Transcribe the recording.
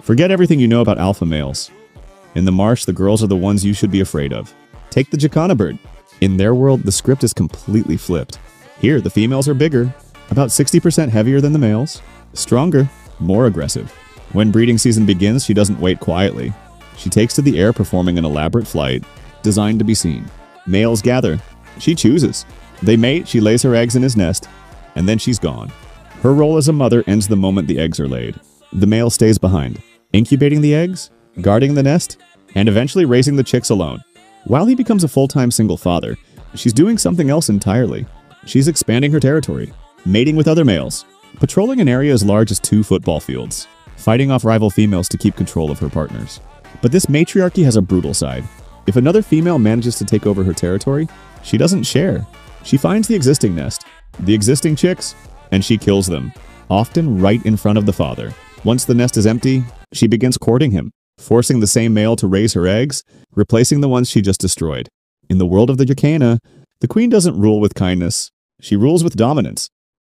Forget everything you know about alpha males. In the marsh, the girls are the ones you should be afraid of. Take the Jacana bird. In their world, the script is completely flipped. Here, the females are bigger, about 60% heavier than the males, stronger, more aggressive. When breeding season begins, she doesn't wait quietly. She takes to the air performing an elaborate flight designed to be seen. Males gather. She chooses. They mate, she lays her eggs in his nest, and then she's gone. Her role as a mother ends the moment the eggs are laid. The male stays behind, incubating the eggs, guarding the nest, and eventually raising the chicks alone. While he becomes a full-time single father, she's doing something else entirely. She's expanding her territory, mating with other males, patrolling an area as large as two football fields, fighting off rival females to keep control of her partners. But this matriarchy has a brutal side. If another female manages to take over her territory, she doesn't share. She finds the existing nest, the existing chicks, and she kills them, often right in front of the father. Once the nest is empty, she begins courting him, forcing the same male to raise her eggs, replacing the ones she just destroyed. In the world of the Jacana, the queen doesn't rule with kindness. She rules with dominance.